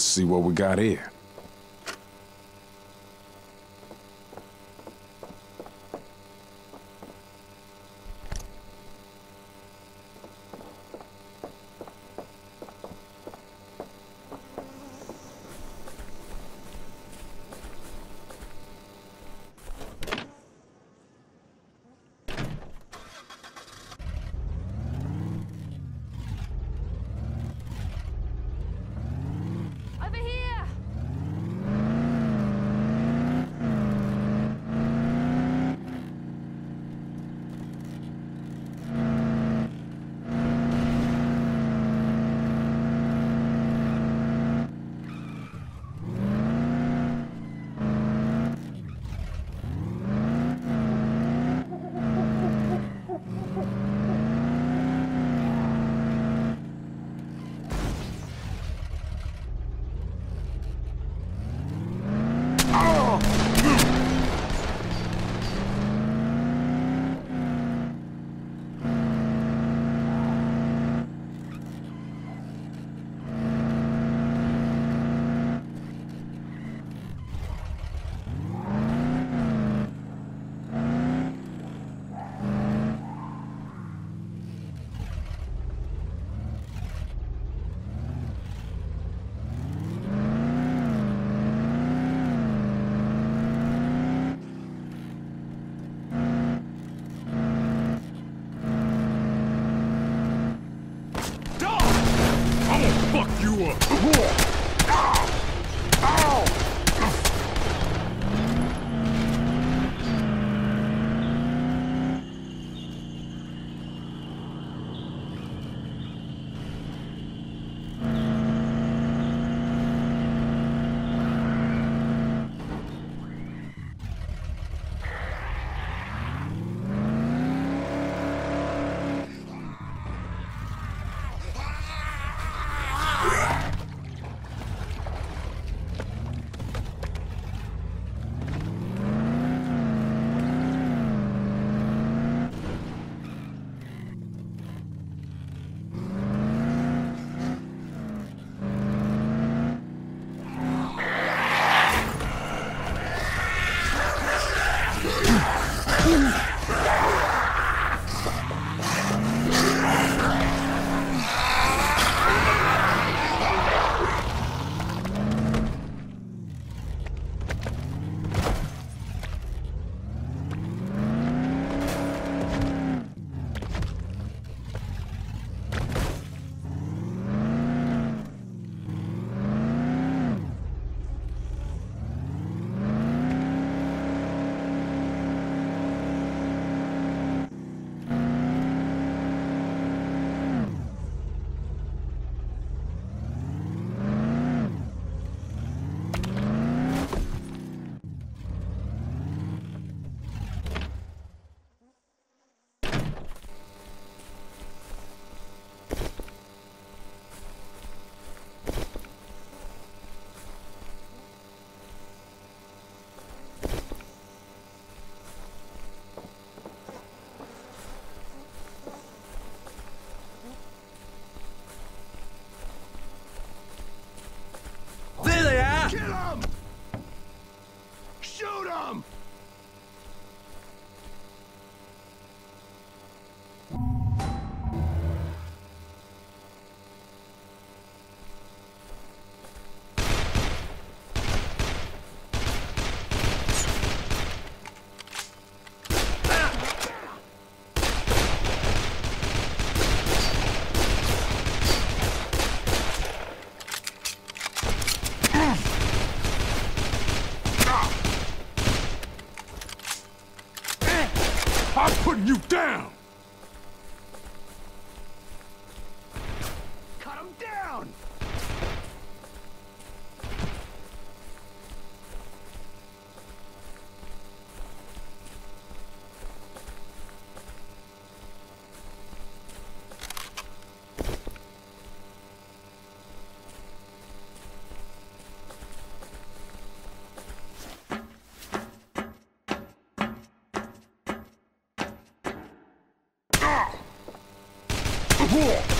Let's see what we got here. Cool.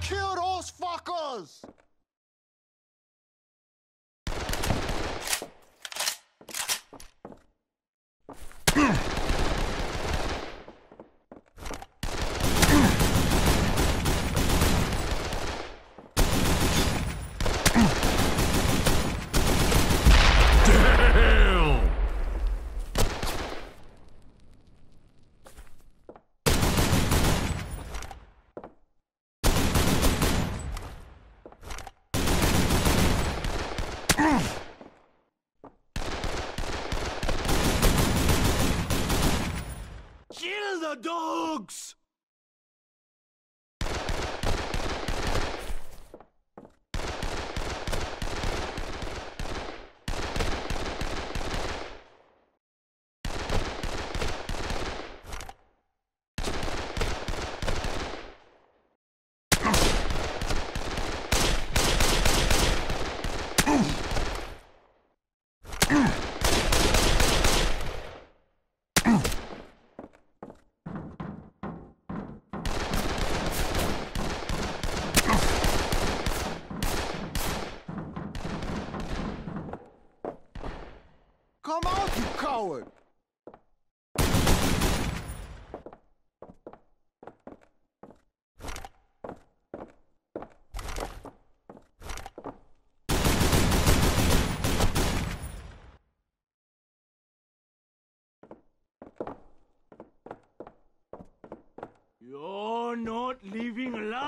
Kill those fuckers! Kill the dogs! Come coward! You're not living alive!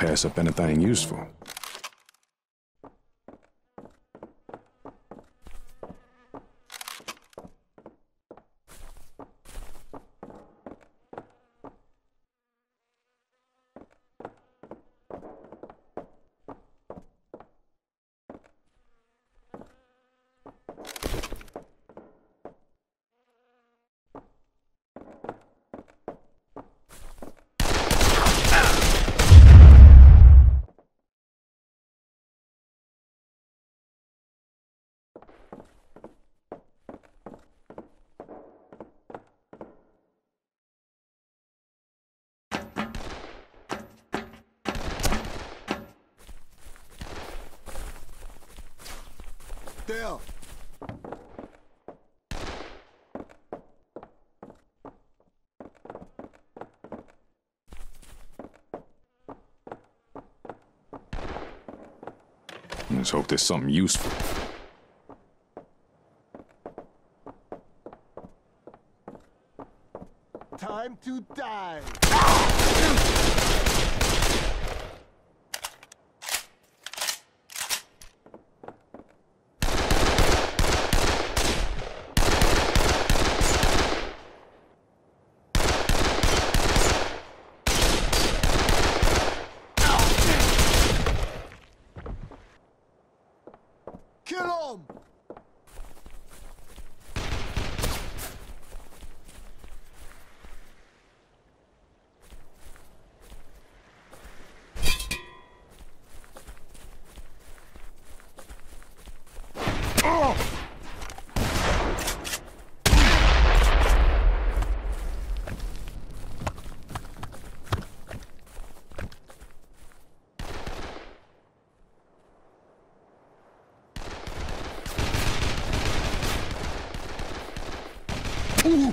Pass up anything useful. Let's hope there's something useful. Time to die. Kill him! You,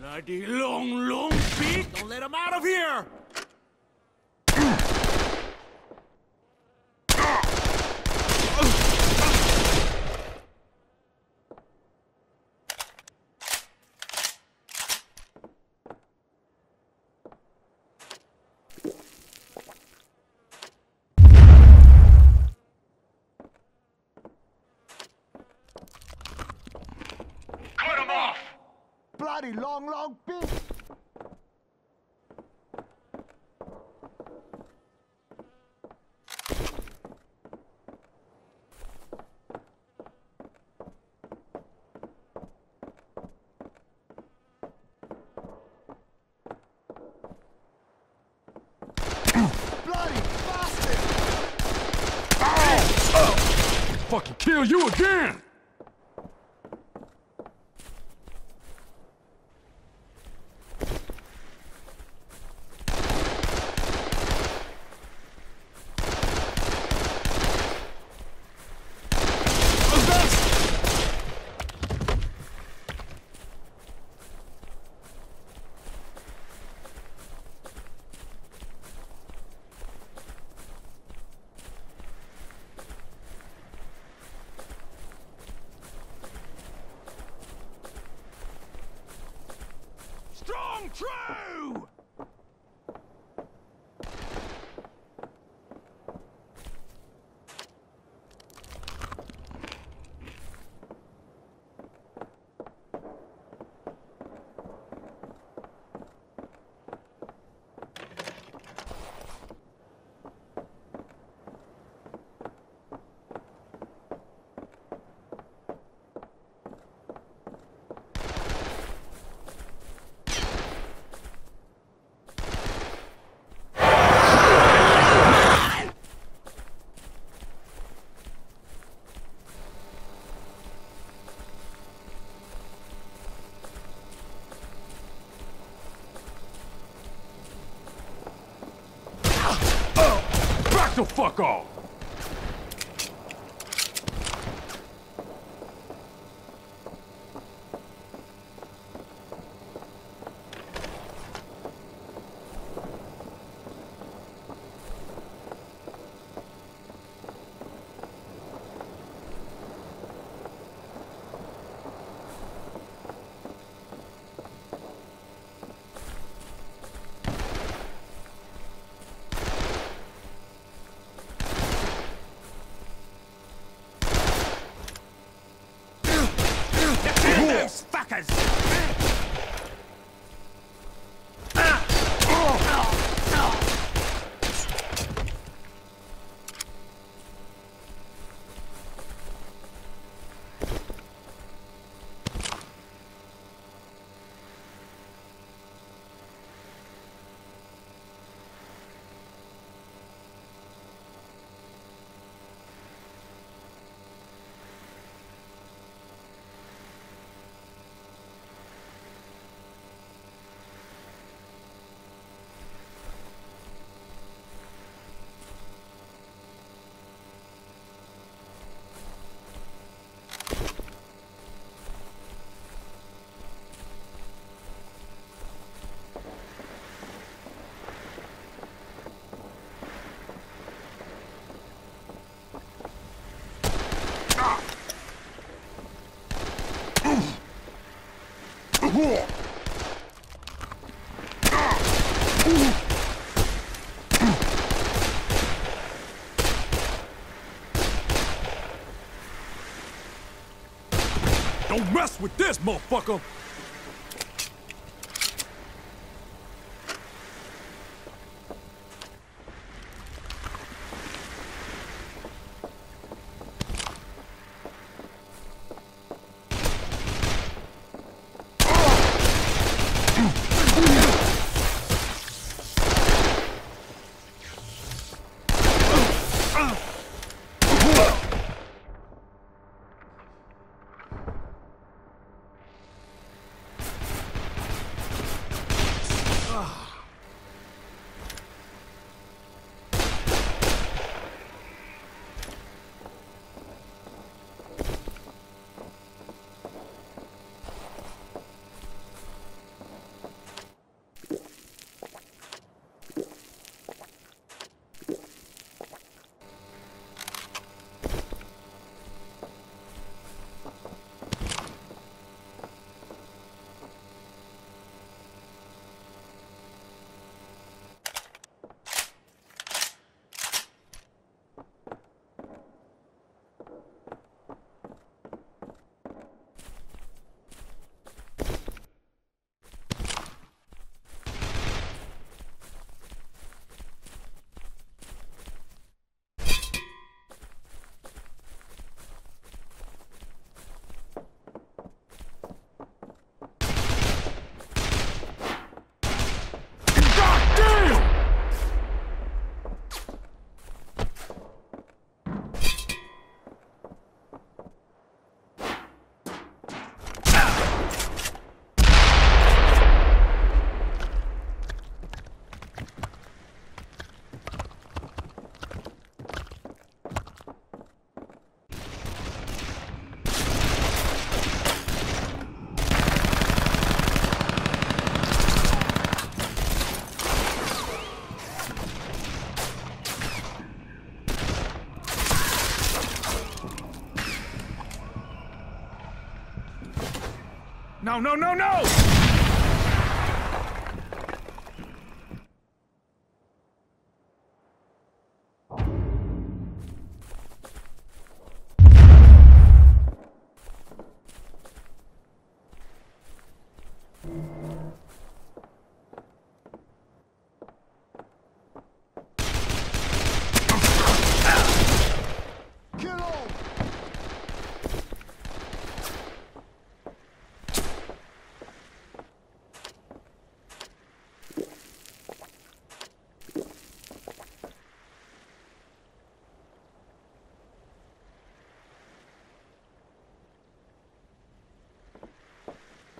Bloody long, long beak! Don't let him out of here! Long, long beak. Bloody bastard! Fucking kill you again! Strong true! Back the fuck off! Those fuckers! Mess with this, motherfucker! No, no, no, no! Kill all!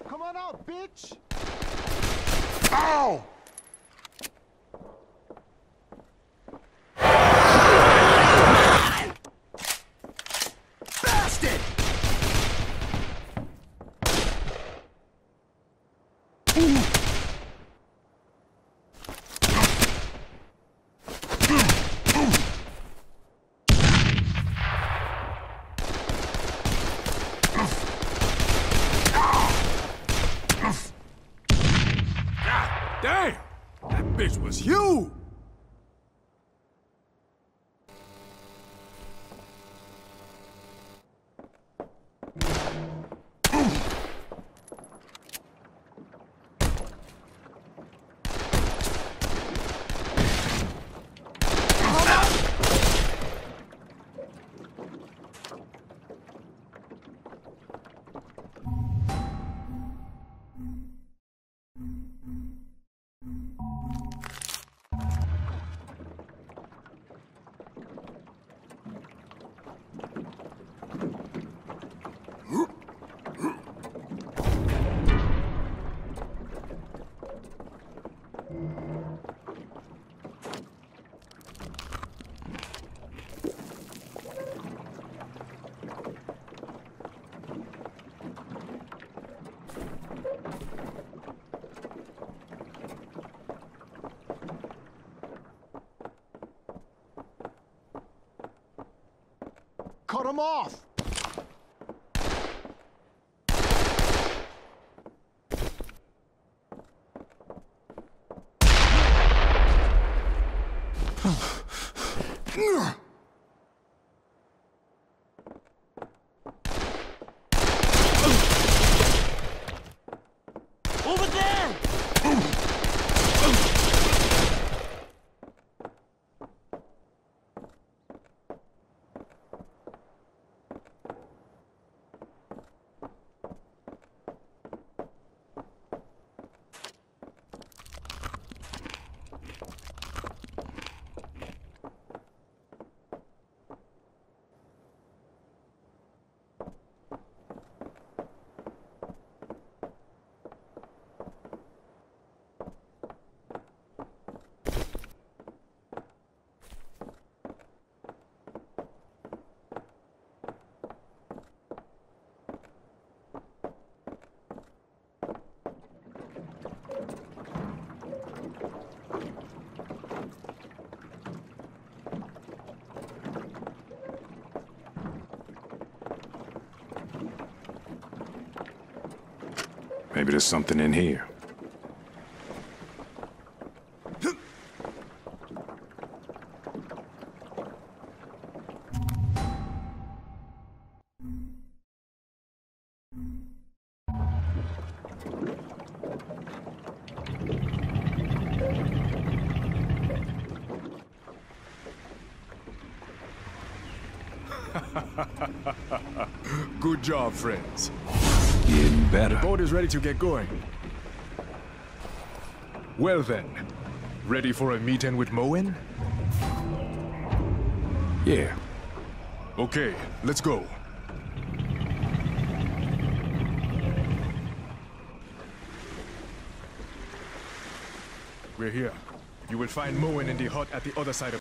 Come on out, bitch! Ow! Damn! That bitch was you! Cut him off! Maybe there's something in here. Good job, friends. Better. Boat is ready to get going. Well then, ready for a meeting with Mowen? Yeah. Okay, let's go. We're here. You will find Mowen in the hut at the other side of